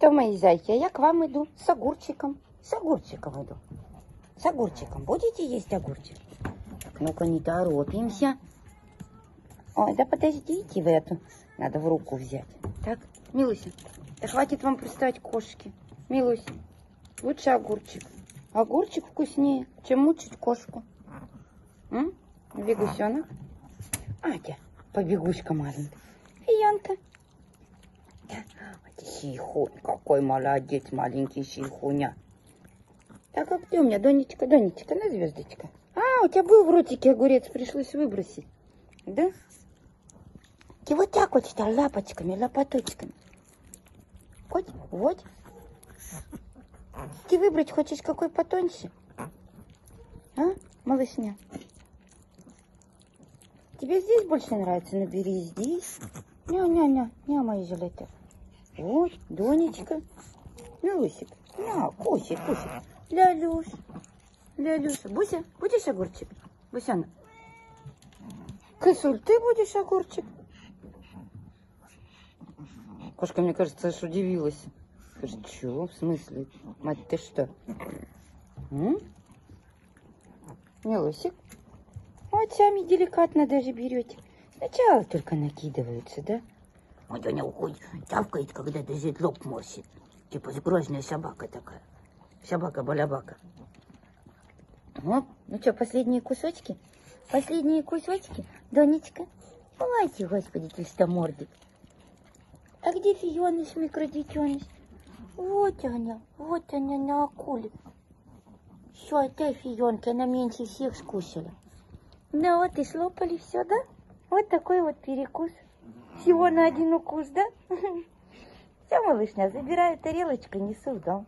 что, мои зайки, а я к вам иду с огурчиком. С огурчиком иду. С огурчиком. Будете есть огурчик? Ну-ка, не торопимся. Ой, да подождите вы эту. Надо в руку взять. Так, Милуся, да хватит вам приставать кошки. Милуся, лучше огурчик. Огурчик вкуснее, чем мучить кошку. М? Бегусенок? Атя, побегушка маленькая. Фиянка. Сихунь, какой молодец, маленький Сихуня. Так, а где у меня, Донечка, Донечка, на звездочка? А, у тебя был в ротике огурец, пришлось выбросить. Да? Ты вот так вот что, лапочками, лопаточками. Вот, вот. Ты выбрать хочешь какой потоньше? А, малышня? Тебе здесь больше нравится? Набери здесь. Ня-ня-ня, ня, мои жилеты. Вот, Донечка. Люсик. На, кушай, кушай. Лялюш. Лялюша. Буся, будешь огурчик? Бусяна. Кысуль, ты будешь огурчик? Кошка, мне кажется, аж удивилась. Скажет, что? В смысле? Мать, ты что? М? Милосик? Вот сами деликатно даже берете. Сначала только накидываются, да? Вот она уходит, тявкает, когда даже лоб морщит. Типа грозная собака такая. Собака-балабака. Вот, ну что, последние кусочки? Последние кусочки? Донечка? Ты, господи, толстомордик. А где Фионыш, микродетеныш? Вот она, вот она на акуле. Все, это Фионка, она меньше всех скусила. Ну вот и слопали все, да? Вот такой вот перекус. Всего на один укус, да? Все, малышня, забираю тарелочку, несу в дом.